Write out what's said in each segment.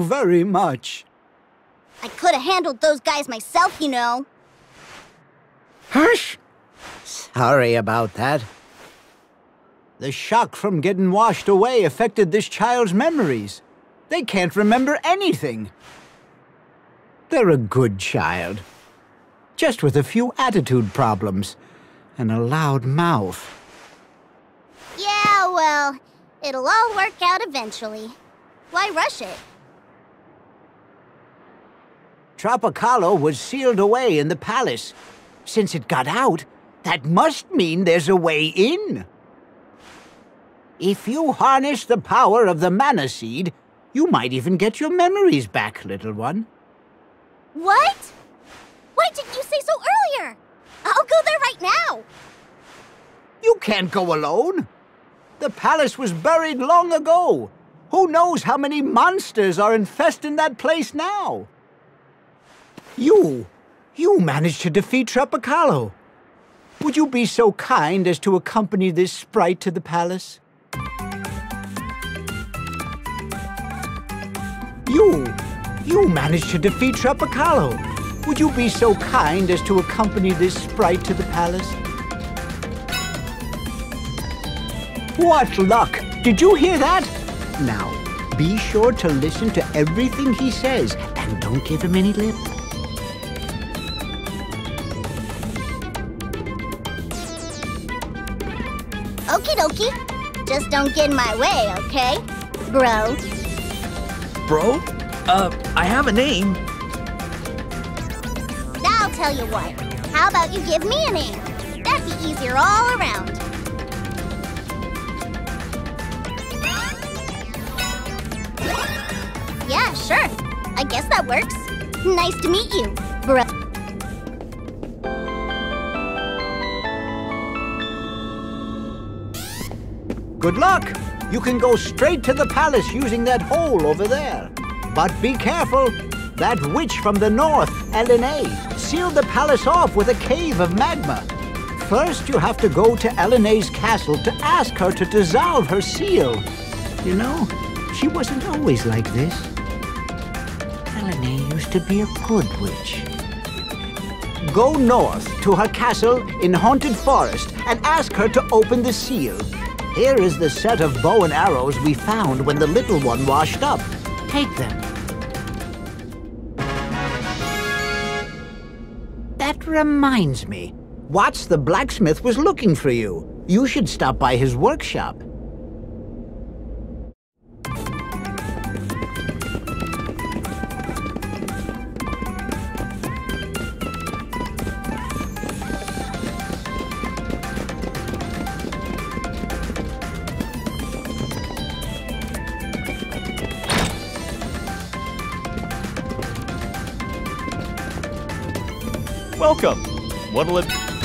very much. I could have handled those guys myself, you know. Hush! Sorry about that. The shock from getting washed away affected this child's memories. They can't remember anything. They're a good child. Just with a few attitude problems and a loud mouth. Yeah, well, it'll all work out eventually. Why rush it? Tropicallo was sealed away in the palace. Since it got out, that must mean there's a way in. If you harness the power of the mana seed, you might even get your memories back, little one. What? Why didn't you say so earlier? I'll go there right now. You can't go alone. The palace was buried long ago. Who knows how many monsters are infesting that place now? You, you managed to defeat Tropicallo. Would you be so kind as to accompany this sprite to the palace? You, you managed to defeat Tropicallo. Would you be so kind as to accompany this sprite to the palace? What luck! Did you hear that? Now, be sure to listen to everything he says and don't give him any lip. Okie dokie. Just don't get in my way, okay? Bro. Bro? Uh, I have a name. I'll tell you what. How about you give me a name? That'd be easier all around. Yeah, sure. I guess that works. Nice to meet you, bro. Good luck! You can go straight to the palace using that hole over there. But be careful! That witch from the north, Elinee, sealed the palace off with a cave of magma. First, you have to go to Elinee's castle to ask her to dissolve her seal. You know, she wasn't always like this. Elinee used to be a good witch. Go north to her castle in Haunted Forest and ask her to open the seal. Here is the set of bow and arrows we found when the little one washed up. Take them. That reminds me. Watts the blacksmith was looking for you. You should stop by his workshop. Welcome. What'll it...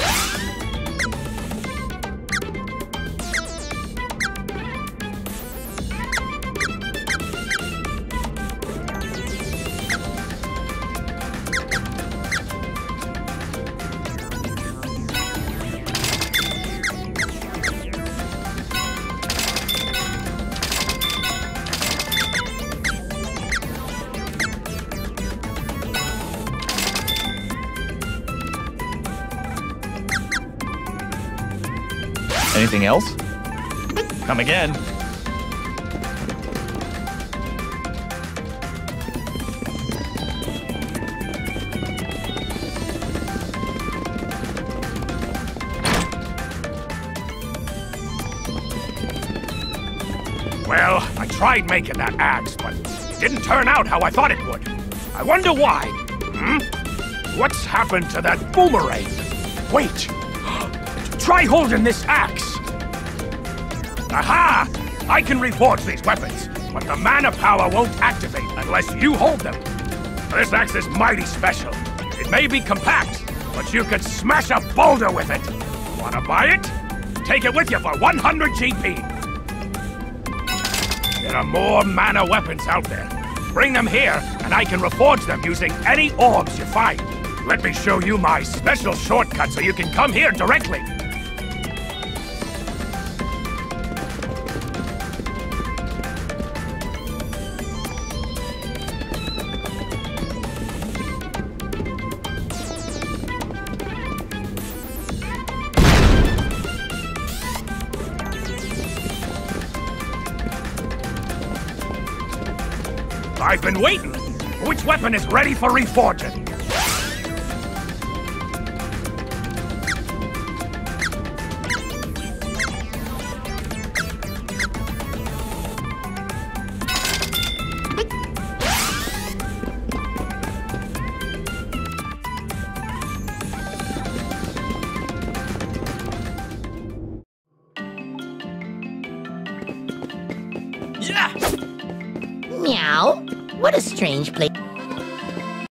Anything else? Come again. Well, I tried making that axe, but it didn't turn out how I thought it would. I wonder why. Hmm? What's happened to that boomerang? Wait! Try holding this axe! Aha! I can reforge these weapons, but the mana power won't activate unless you hold them. This axe is mighty special. It may be compact, but you could smash a boulder with it. Wanna buy it? Take it with you for 100 GP. There are more mana weapons out there. Bring them here, and I can reforge them using any orbs you find. Let me show you my special shortcut so you can come here directly. I've been waiting. Which weapon is ready for reforging? Yeah! Meow. What a strange place.